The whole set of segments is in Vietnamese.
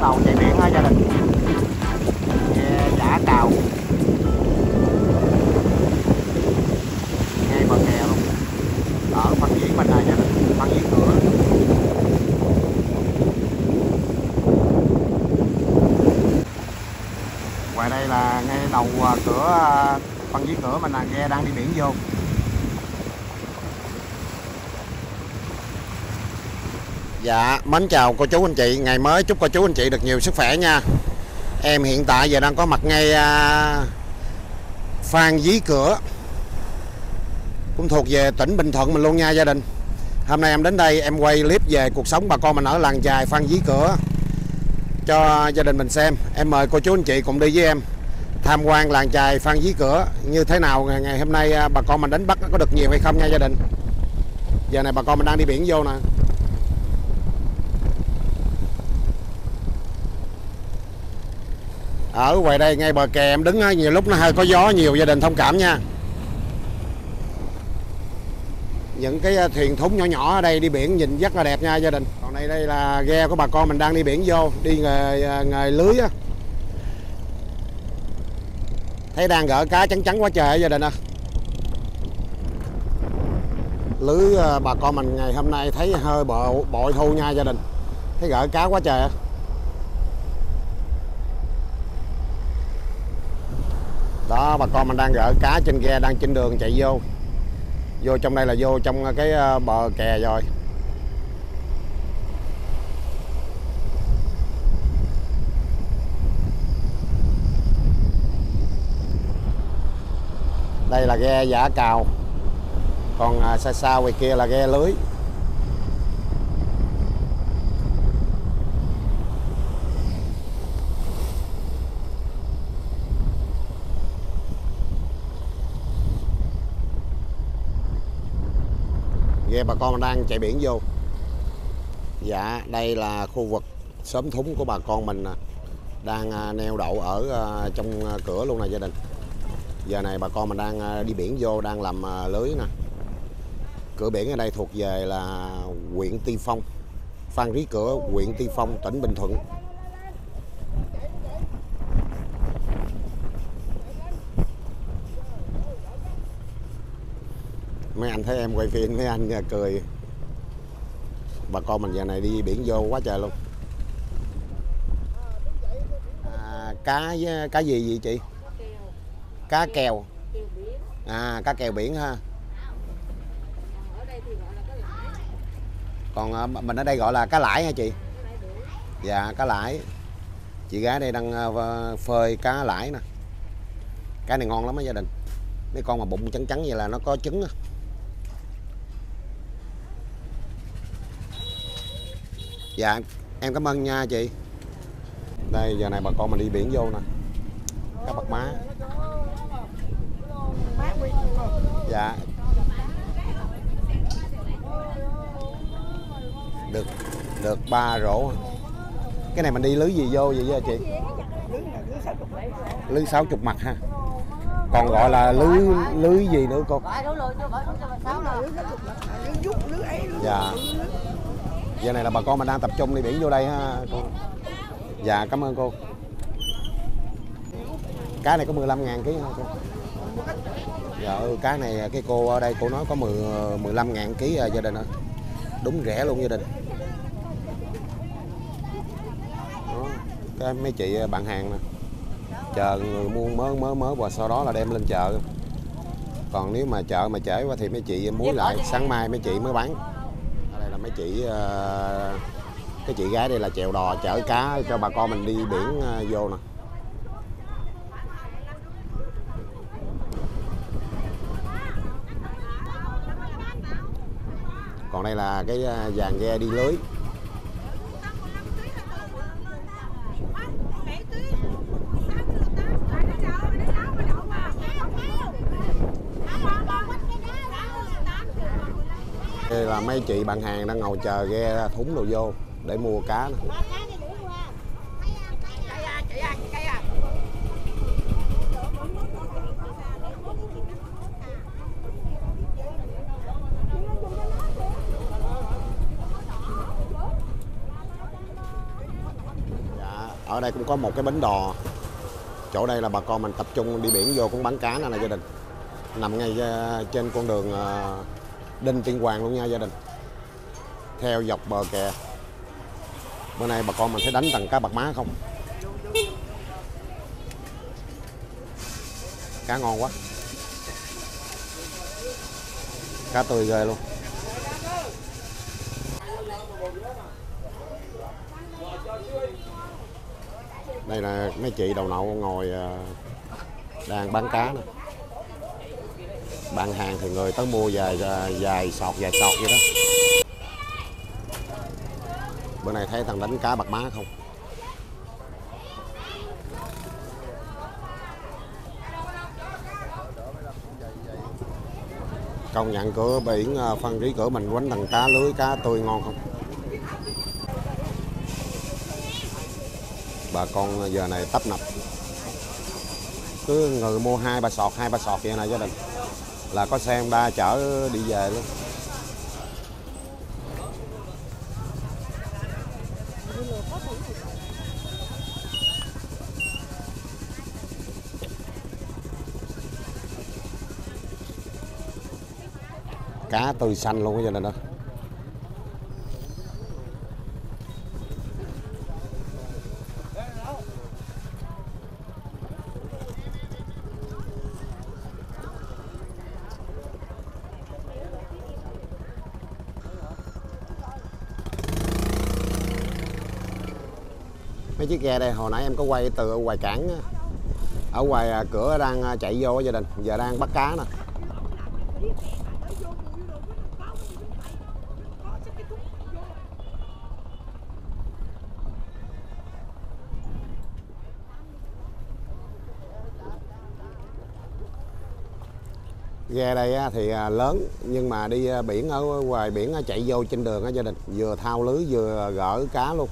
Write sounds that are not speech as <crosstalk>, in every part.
đầu chạy biển ha gia đình. Nghe giả cào ngay bờ kè luôn. Ở phần diễn bên này gia đình phần diễn cửa. Ngoài đây là ngay đầu à, cửa à, phần diễn cửa mình là ghe đang đi biển vô. Dạ, mến chào cô chú anh chị, ngày mới chúc cô chú anh chị được nhiều sức khỏe nha. Em hiện tại giờ đang có mặt ngay à, Phan Dí Cửa, cũng thuộc về tỉnh Bình Thuận mình luôn nha gia đình. Hôm nay em đến đây em quay clip về cuộc sống bà con mình ở làng chài Phan Dí Cửa cho gia đình mình xem. Em mời cô chú anh chị cùng đi với em tham quan làng chài Phan Dí Cửa như thế nào ngày, hôm nay à, bà con mình đánh bắt có được nhiều hay không nha gia đình. Giờ này bà con mình đang đi biển vô nè. Ở ngoài đây ngay bờ kè em đứng nhiều lúc nó hơi có gió nhiều gia đình thông cảm nha. Những cái à, thuyền thúng nhỏ nhỏ ở đây đi biển nhìn rất là đẹp nha gia đình. Còn đây đây là ghe của bà con mình đang đi biển vô đi nghề, à, nghề lưới á. Thấy đang gỡ cá trắng trắng quá trời gia đình à lưới bà con mình ngày hôm nay thấy hơi bộ bội thu nha gia đình. Thấy gỡ cá quá trời à đó, bà con mình đang gỡ cá trên ghe, đang trên đường chạy vô. Vô trong đây là vô trong ờ, cái ờ, bờ kè rồi. Đây là ghe giả cào. Còn à, xa xa ngoài kia là ghe lưới. Ghe bà con đang chạy biển vô. Dạ đây là khu vực xóm thúng của bà con mình đang à, neo đậu ở à, trong à, cửa luôn nè gia đình. Giờ này bà con mình đang đi biển vô, đang làm lưới nè. Cửa biển ở đây thuộc về là huyện Tuy Phong, Phan Rí Cửa, huyện Tuy Phong, tỉnh Bình Thuận. Mấy anh thấy em quay phim mấy anh cười. Bà con mình giờ này đi biển vô quá trời luôn. À, cá cá gì vậy chị? Cá kèo. À cá kèo biển ha. Còn ờ, mình ở đây gọi là cá lãi hả chị? Dạ cá lãi chị gái đây đang ờ, phơi cá lãi nè. Cá này ngon lắm á gia đình. Mấy con mà bụng trắng trắng vậy là nó có trứng á. Dạ, em cảm ơn nha chị. Đây giờ này bà con mình đi biển vô nè. Cá bạc má. Dạ. Được được ba rổ. Cái này mình đi lưới gì vô vậy vậy chị? Lưới 60 mặt ha. Còn gọi là lưới lưới gì nữa cô? Dạ. Giờ này là bà con mình đang tập trung đi biển vô đây ha cô. Dạ cảm ơn cô. Cá này có 15 ngàn ký hả cô? Dạ ừ, cá này cái cô ở đây cô nói có 10, 15 ngàn ký à, gia đình ơi. Đúng rẻ luôn gia đình. Đó, cái mấy chị bạn hàng nè. Chờ người mua mớ mớ mớ và sau đó là đem lên chợ. Còn nếu mà chợ mà trễ quá thì mấy chị muối lại sáng mai mấy chị mới bán mấy chị ờ, cái chị gái đây là chèo đò, chở cá cho bà con mình đi biển ờ, vô nè. Còn đây là cái ờ, dàn ghe đi lưới. Là mấy chị bạn hàng đang ngồi chờ ghe thúng đồ vô để mua cá nè. Dạ, ở đây cũng có một cái bến đò. Chỗ đây là bà con mình tập trung đi biển vô cũng bán cá nè là gia đình. Nằm ngay trên con đường Đinh Tiên Hoàng luôn nha gia đình. Theo dọc bờ kè. Bữa nay bà con mình thấy đánh tầng cá bạc má không? Cá ngon quá. Cá tươi ghê luôn. Đây là mấy chị đầu nậu ngồi à, đang bán cá nè bạn hàng thì người tới mua dài dài sọt dài sọt vậy đó. Bữa nay thấy thằng đánh cá bạc má không? Công nhận cửa biển à, phân trí cửa mình quánh thằng cá lưới, cá tươi ngon không? Bà con giờ này tấp nập. Cứ người mua hai ba sọt, hai ba sọt vậy này gia đình là có xe ba chở đi về luôn. Cá tươi xanh luôn á gia đình đó. Chiếc ghe đây, hồi nãy em có quay từ ở ngoài cảng ở ngoài à, cửa đang à, chạy vô gia đình, giờ đang bắt cá nè. Ghe đây thì à, lớn, nhưng mà đi biển ở ngoài biển chạy vô trên đường á gia đình, vừa thao lưới vừa gỡ cá luôn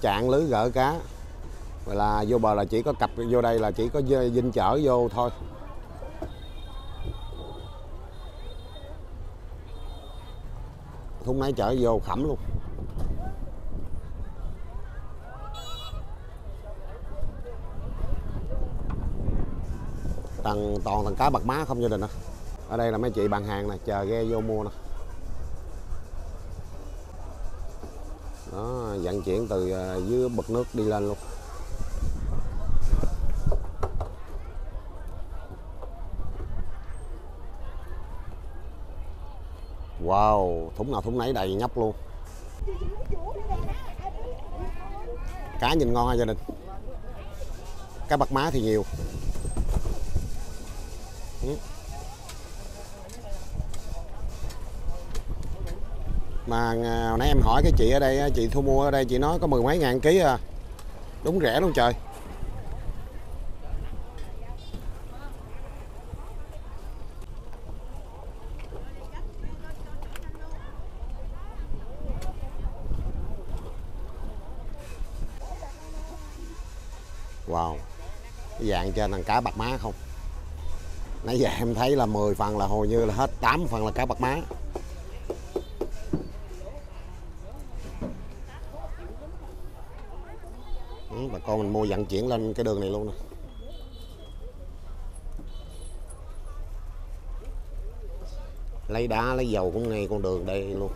chạng lưới gỡ cá. Vậy là vô bờ là chỉ có cặp vô đây là chỉ có dinh chở vô thôi. Thúng máy chở vô khẩm luôn. Tầng toàn tầng cá bạc má không gia đình à ở đây là mấy chị bàn hàng nè, chờ ghe vô mua nè. Vận chuyển từ à, dưới bực nước đi lên luôn. Wow, thúng nào thúng nấy đầy nhấp luôn. Cá nhìn ngon ha gia đình? Cá bạc má thì nhiều. Ừ. mà à, hồi nãy em hỏi cái chị ở đây chị thu mua ở đây, chị nói có mười mấy ngàn ký à. Đúng rẻ luôn trời. Wow. Cái dạng trên thằng cá bạc má không? Nãy giờ em thấy là 10 phần là hầu như là hết 8 phần là cá bạc má. Mình mua vận chuyển lên cái đường này luôn nè. Lấy đá, lấy dầu cũng ngay con đường đây luôn.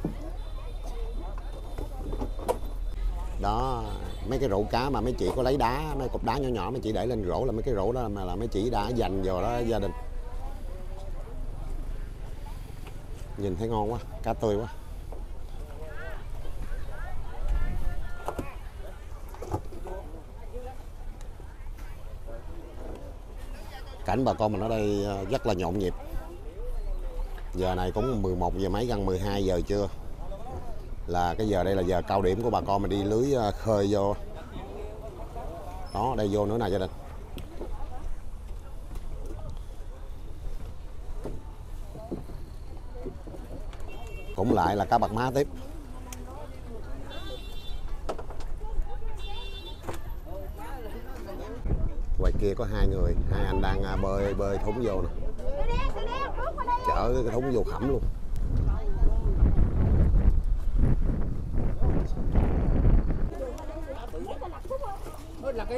Đó, mấy cái rổ cá mà mấy chị có lấy đá, mấy cục đá nhỏ nhỏ mấy chị để lên rổ là mấy cái rổ đó mà là mấy chị đã dành vào đó gia đình. Nhìn thấy ngon quá, cá tươi quá. Cảnh bà con mình ở đây ờ, rất là nhộn nhịp. Giờ này cũng 11 giờ mấy, gần 12 giờ trưa. Là cái giờ đây là giờ cao điểm của bà con mình đi lưới ờ, khơi vô. Đó, đây vô nữa nè gia đình. Cũng lại là cá bạc má tiếp ngoài kia có hai người hai anh đang à, bơi bơi thúng vô nè chở cái thúng vô khẩm luôn lật đi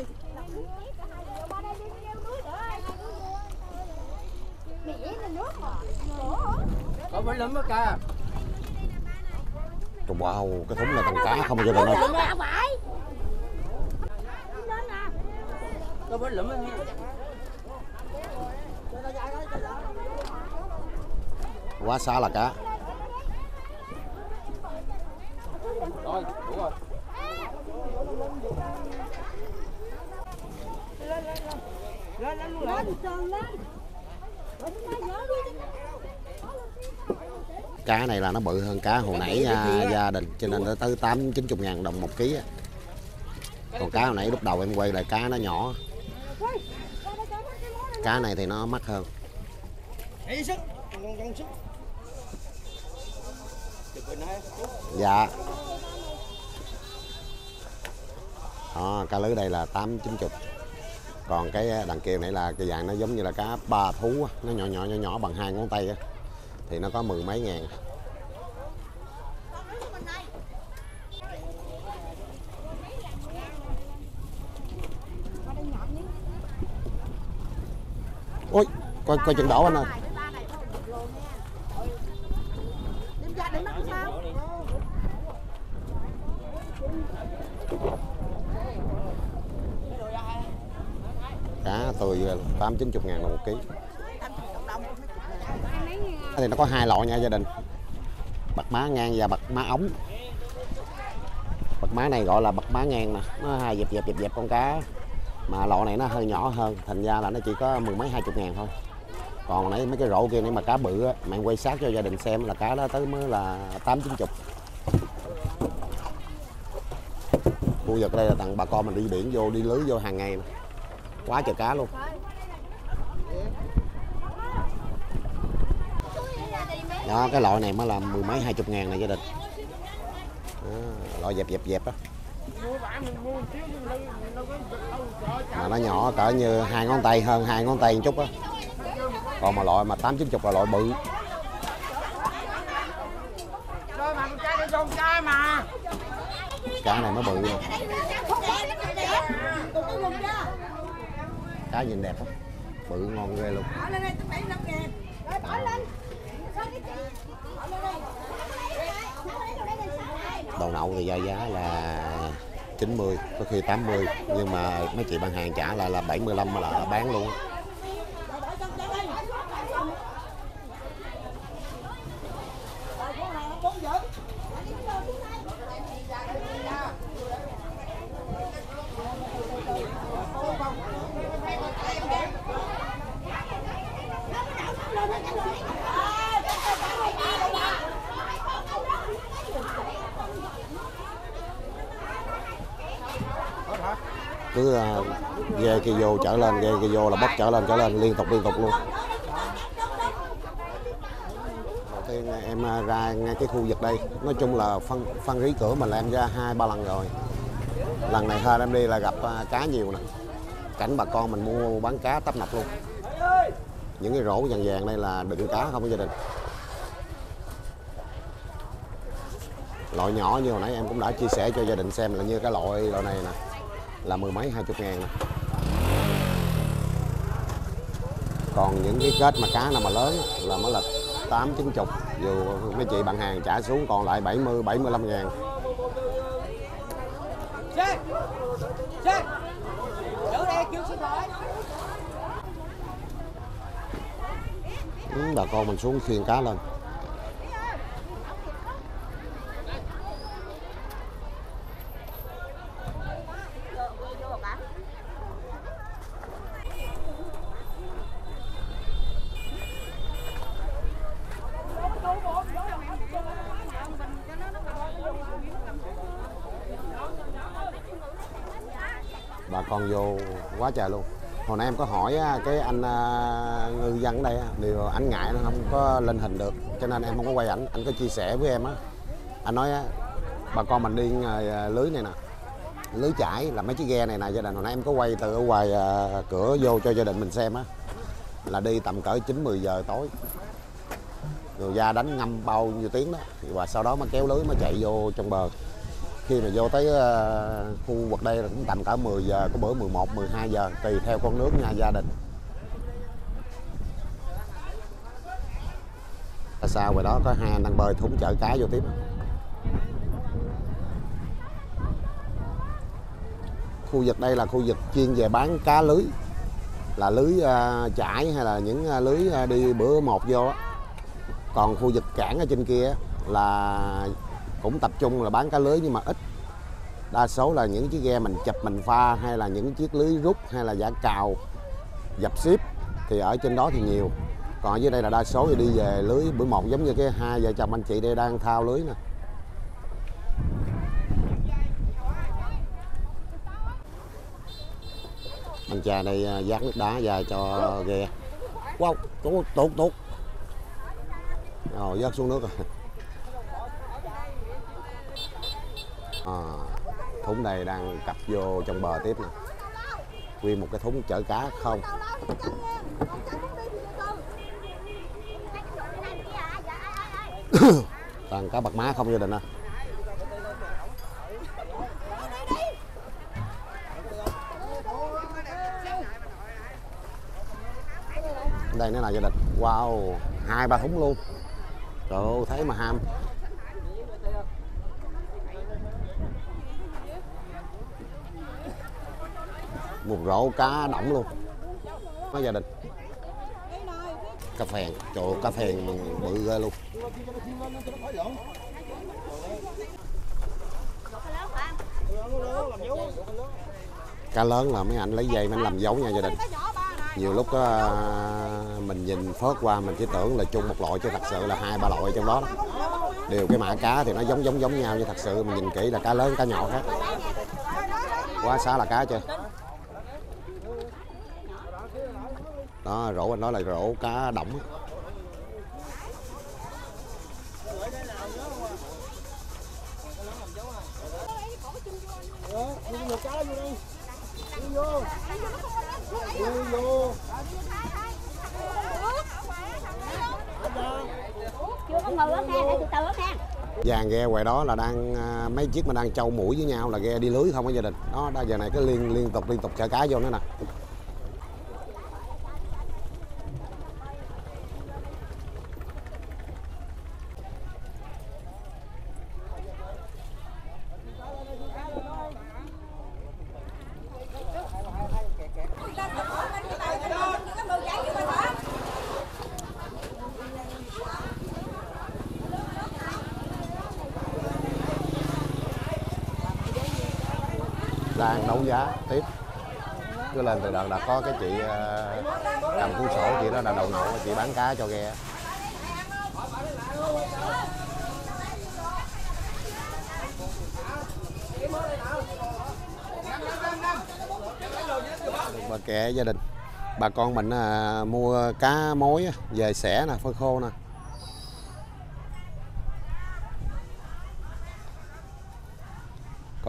có bích lắm á ca Trời, wow cái thúng là thằng cá không cho được đâu. Có lắm quá xa là cá rồi đủ rồi. Cá này là nó bự hơn cá hồi nãy à, gia đình cho nên nó tới tám chín chục ngàn đồng một ký còn cá hồi nãy lúc đầu em quay lại cá nó nhỏ cá này thì nó mắc hơn. Dạ. Đó, cá lưới đây là tám chín chục. Còn cái đằng kia này là cái dạng nó giống như là cá ba thú nó nhỏ nhỏ nhỏ nhỏ bằng hai ngón tay á. thì nó có mười mấy ngàn coi coi chừng đổ anh ơi. Cá tôi ờ, tám chín chục ngàn đồng một ký. Thì nó có hai loại nha gia đình. Bạc má ngang và bạc má ống. Bạc má này gọi là bạc má ngang nè. Nó hai dẹp dẹp dẹp dẹp con cá. Mà loại này nó hơi nhỏ hơn, thành ra là nó chỉ có mười mấy, hai chục ngàn thôi còn nãy mấy cái rổ kia nãy mà cá bự á mày quay sát cho gia đình xem là cá đó tới mới là tám chín chục. Khu vực đây là thằng bà con mình đi biển vô đi lưới vô hàng ngày mà. quá trời cá luôn. Đó cái loại này mới là mười mấy hai chục ngàn này gia đình. Đó, loại dẹp dẹp dẹp á. Mà nó nhỏ cỡ như hai ngón tay hơn hai ngón tay một chút á còn mà loại mà tám chín chục là loại bự. Rồi cá này nó bự nè cá nhìn đẹp á bự ngon ghê luôn. Đầu nậu thì giá giá là 90 có khi 80 nhưng mà mấy chị bán hàng trả là là 75 mà là, là bán luôn á. ghe kia vô trở lên ghe kia vô là bắt trở lên trở lên, liên tục liên tục luôn. Đầu tiên em à, ra ngay cái khu vực đây. Nói chung là phân phân rí cửa mình là em ra hai, ba lần rồi. Lần này hơn em đi là gặp à, cá nhiều nè. Cảnh bà con mình mua bán cá tấp nập luôn. Những cái rổ vàng vàng đây là đựng cá không có gia đình. Loại nhỏ như hồi nãy em cũng đã chia sẻ cho gia đình xem là như cái loại loại này nè là mười mấy hai chục ngàn còn những cái kết mà cá nào mà lớn là mới là tám chín chục. Dù mấy chị bạn hàng trả xuống còn lại 70 75 ngàn. Bà con mình xuống khiêng cá lên bà con vô quá trời luôn. Hồi nãy em có hỏi cái anh à, ngư dân ở đây thì điều anh ngại nó không có lên hình được, cho nên em không có quay ảnh. Anh có chia sẻ với em á. Anh nói bà con mình đi à, lưới này nè, lưới chải là mấy chiếc ghe này nè. Gia đình hồi nãy em có quay từ ở ngoài à, cửa vô cho gia đình mình xem á, là đi tầm cỡ 9 10 giờ tối. Rồi ra đánh ngâm bao nhiêu tiếng đó và sau đó mới kéo lưới mới chạy vô trong bờ khi mà vô tới ờ, khu vực đây là cũng tầm cả 10 giờ có bữa 11 12 giờ tùy theo con nước nha gia đình. Ở sau ngoài đó có hai anh đang bơi thúng chở cá vô tiếp. Khu vực đây là khu vực chuyên về bán cá lưới. Là lưới uh, chải hay là những uh, lưới uh, đi bữa một vô còn khu vực cảng ở trên kia là cũng tập trung là bán cá lưới nhưng mà ít. Đa số là những chiếc ghe mình chụp mình pha hay là những chiếc lưới rút hay là giả cào dập ship thì ở trên đó thì nhiều. Còn ở dưới đây là đa số thì đi về lưới bữa một giống như cái hai vợ chồng anh chị đây đang thao lưới nè. Anh cha đây à, dắt nước đá ra cho ghe. Wow tốt tốt tốt rồi dắt xuống nước rồi. À, thúng đây đang cặp vô trong bờ tiếp nè. Nguyên một cái thúng chở cá không? <coughs> Toàn cá bạc má không gia đình à? Đây nữa là gia đình. Wow hai ba thúng luôn. Trời ơi thấy mà ham một rổ cá đỏng luôn. Có gia đình. Cà phèn. Trời cà phèn bự ra luôn. Cá lớn là mấy anh lấy dây mình làm dấu nha gia đình. Nhiều lúc á, mình nhìn phớt qua mình chỉ tưởng là chung một loại chứ thật sự là hai ba loại trong đó, đó. đều cái mã cá thì nó giống giống giống nhau nhưng thật sự mình nhìn kỹ là cá lớn cá nhỏ khác. Quá xá là cá chưa? Đó, rổ anh nói là rổ cá đỏng. Vàng chưa có để từ từ ghe ngoài đó là đang à, mấy chiếc mà đang trâu mũi với nhau là ghe đi lưới không có gia đình. Đó đang giờ này cái liên liên tục liên tục chở cá vô nữa nè. Đang đấu giá tiếp. Cứ lên từ đợt là có cái chị ờ, cầm cuốn sổ chị đó là đầu nậu chị bán cá cho ghe. Bà kệ gia đình. Bà con mình à, mua cá mối à, về xẻ nè phơi khô nè.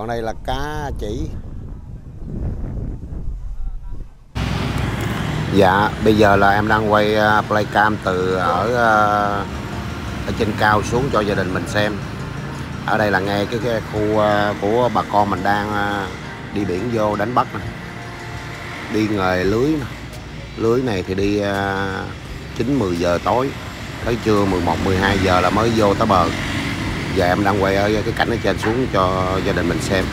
Còn đây là cá chỉ dạ bây giờ là em đang quay à, playcam từ ở à, ở trên cao xuống cho gia đình mình xem ở đây là ngay cái, cái khu à, của bà con mình đang đi biển vô đánh bắt này. đi nghề lưới này. lưới này thì đi 9 10 giờ tối tới trưa 11 12 giờ là mới vô tới bờ và em đang quay ở cái cảnh ở trên xuống cho gia đình mình xem.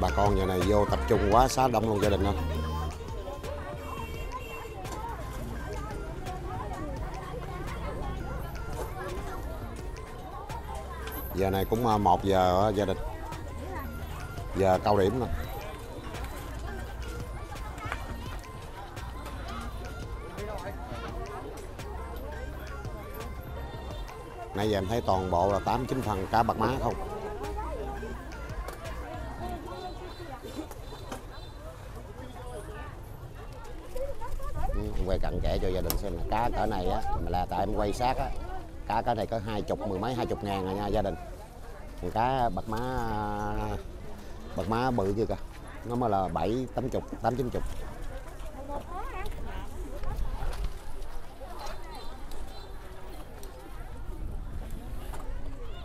Bà con giờ này vô tập trung quá, xá đông luôn gia đình không giờ này cũng à, một giờ gia đình. Giờ cao điểm rồi nãy giờ em thấy toàn bộ là tám chín phần cá bạc má không Ừ, em quay cận kẽ cho gia đình xem là cá cỡ này á, mà là tại em quay sát á, cá cỡ này có hai chục, mười mấy, hai chục ngàn rồi nha gia đình. Còn cá bạc má bạc má bự chưa kìa, nó mới là bảy, tám chục, tám chín chục.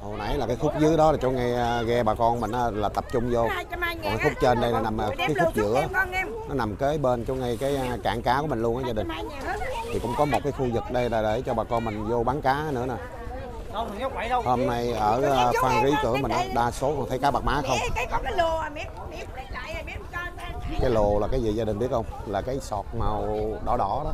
Hồi nãy là cái khúc dưới đó là chỗ nghe, ghe bà con mình là tập trung vô. Còn cái khúc trên đây là nằm, cái khúc giữa nó nằm kế bên, chỗ ngay cái à, cạn cá của mình luôn á gia đình thì cũng có một cái khu vực đây là để cho bà con mình vô bán cá nữa nè. Đâu thằng nhóc quậy đâu. hôm nay ở à, phan rí cửa mình đa số còn thấy cá bạc má không? Cái có cái lùa miếng miếng lấy lại miếng cho ta cái lồ là cái gì gia đình biết không? Là cái sọt màu đỏ đỏ đó.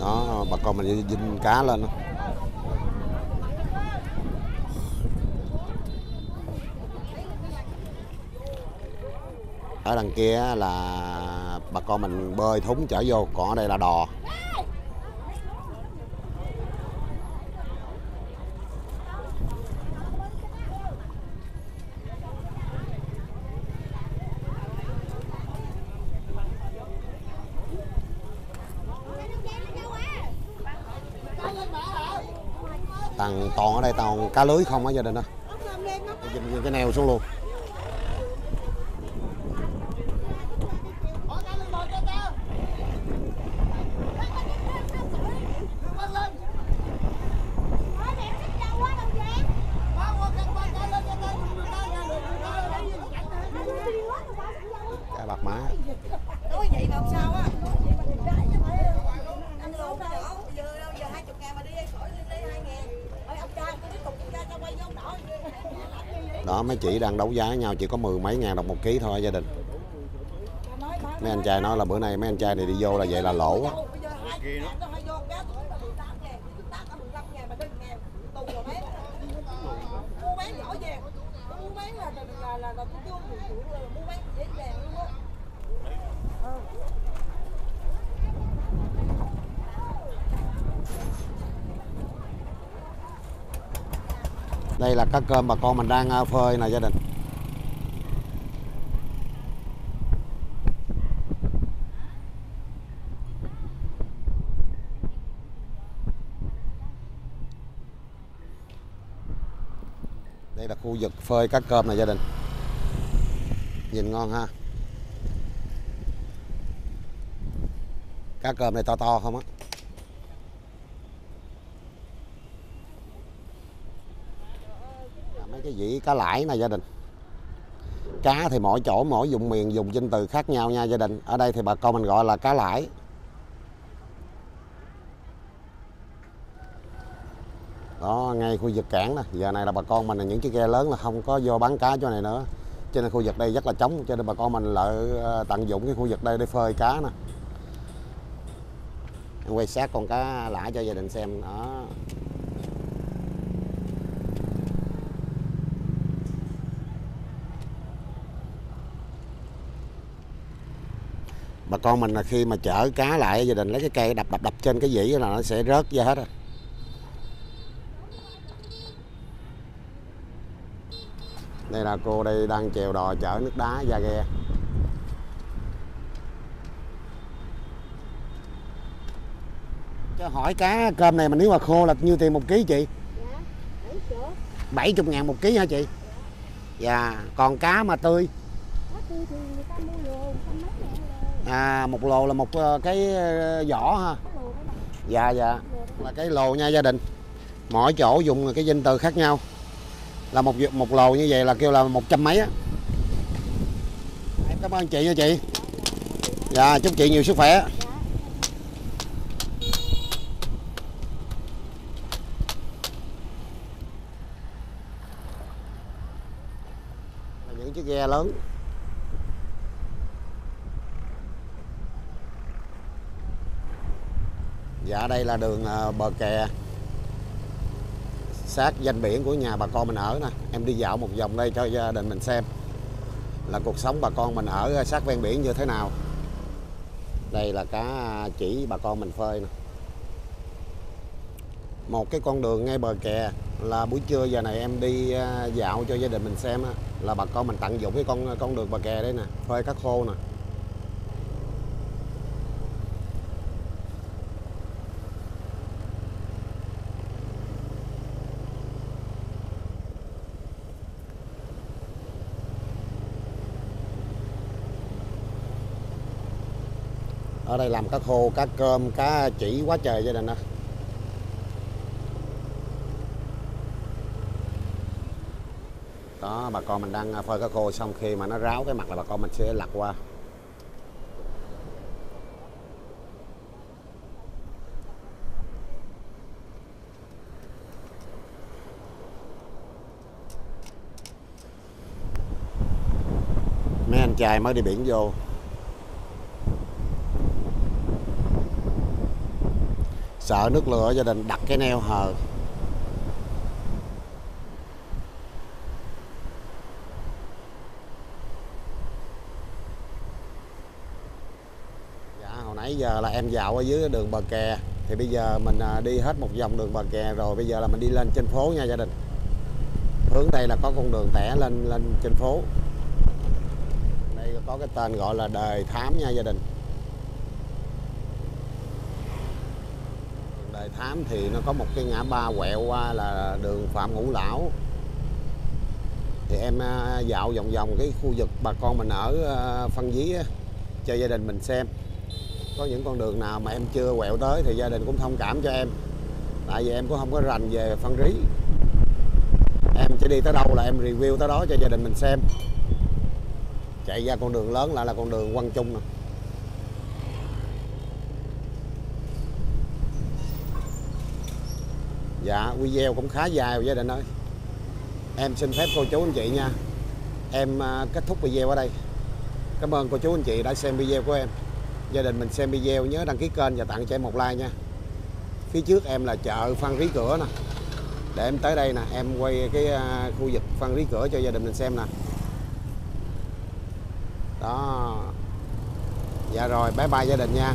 Đó bà con mình dinh cá lên đó. Ở đằng kia là bà con mình bơi thúng chở vô, còn ở đây là đò. Tầng toàn ở đây toàn cá lưới không á, gia đình ơi cái neo xuống luôn cá bạc má nói vậy mà không sao á anh lùn đó giờ giờ hai chục ngàn mà đi khỏi đi đi hai ngàn ơi ông cha tôi tiếp tục cha cho quay vô ông đỏ đó, mấy chị đang đấu giá nhau, chỉ có mười mấy ngàn đồng một ký thôi gia đình. Mấy anh trai nói là bữa nay mấy anh trai này đi vô là vậy là lỗ á bây giờ hai chục ngàn nó hay vô cá tuổi là 18 ngàn tác có 15 ngàn mà đừng ngàn tù rồi bán mua bán rõ ràng mua bán là là là là, là tôi chưa kiểu là mua bán dễ dàng luôn á đây cá cơm bà con mình đang ờ, phơi nè gia đình. Đây là khu vực phơi cá cơm này gia đình. Nhìn ngon ha. Cá cơm này to to không á À, mấy cái dĩ cá lãi nè gia đình. Cá thì mỗi chỗ mỗi vùng miền dùng danh từ khác nhau nha gia đình. Ở đây thì bà con mình gọi là cá lãi. Đó, ngay khu vực cảng nè. Giờ này là bà con mình là những chiếc ghe lớn là không có vô bán cá chỗ này nữa. Cho nên khu vực đây rất là trống, cho nên bà con mình lại ờ, tận dụng cái khu vực đây để phơi cá nè. Quay sát con cá lãi cho gia đình xem. Đó. Bà con mình là khi mà chở cá lại gia đình, lấy cái cây đập đập đập trên cái dĩ là nó sẽ rớt ra hết rồi. Đây là cô đây đang chèo đò chở nước đá ra ghe. Cho hỏi cá cơm này mà nếu mà khô là nhiêu tiền một ký chị? Bảy chục ngàn một ký hả chị? Dạ còn cá mà tươi? À một lồ là một ờ, cái ờ, vỏ ha. Dạ dạ. Là cái lồ nha gia đình. Mỗi chỗ dùng cái danh từ khác nhau. Là một một lồ như vậy là kêu là một trăm mấy á. Em cảm ơn chị nha chị. Dạ chúc chị nhiều sức khỏe. Là những chiếc ghe lớn. Dạ đây là đường ờ, bờ kè sát danh biển của nhà bà con mình ở nè. Em đi dạo một vòng đây cho gia đình mình xem là cuộc sống bà con mình ở ờ, sát ven biển như thế nào. Đây là cá à, chỉ bà con mình phơi nè. Một cái con đường ngay bờ kè là buổi trưa giờ này em đi à, dạo cho gia đình mình xem là bà con mình tận dụng cái con con đường bờ kè đây nè, phơi cá khô nè ở đây làm cá khô, cá cơm, cá chỉ quá trời gia đình đó đó, bà con mình đang à, phơi cá khô xong khi mà nó ráo cái mặt là bà con mình sẽ lặt qua. Mấy anh trai mới đi biển vô. Sợ nước lửa gia đình đặt cái neo hờ. Dạ hồi nãy giờ là em dạo ở dưới đường bờ kè, thì bây giờ mình à, đi hết một vòng đường bờ kè rồi, bây giờ là mình đi lên trên phố nha gia đình. Hướng đây là có con đường tẻ lên lên trên phố. Đây có cái tên gọi là đời thám nha gia đình. Đời thì nó có một cái ngã ba quẹo qua là đường Phạm Ngũ Lão. Thì em à, dạo vòng vòng cái khu vực bà con mình ở à, Phân Dí á, cho gia đình mình xem. Có những con đường nào mà em chưa quẹo tới thì gia đình cũng thông cảm cho em. Tại vì em cũng không có rành về phân rí em chỉ đi tới đâu là em review tới đó cho gia đình mình xem. Chạy ra con đường lớn lại là con đường Quang Trung nè. Dạ video cũng khá dài rồi, gia đình ơi. Em xin phép cô chú anh chị nha. Em à, kết thúc video ở đây. Cảm ơn cô chú anh chị đã xem video của em. Gia đình mình xem video, nhớ đăng ký kênh và tặng cho em một like nha. Phía trước em là chợ Phan Rí Cửa nè. Để em tới đây nè, Em quay cái à, khu vực Phan Rí Cửa cho gia đình mình xem nè. Đó. Dạ rồi, bye bye gia đình nha.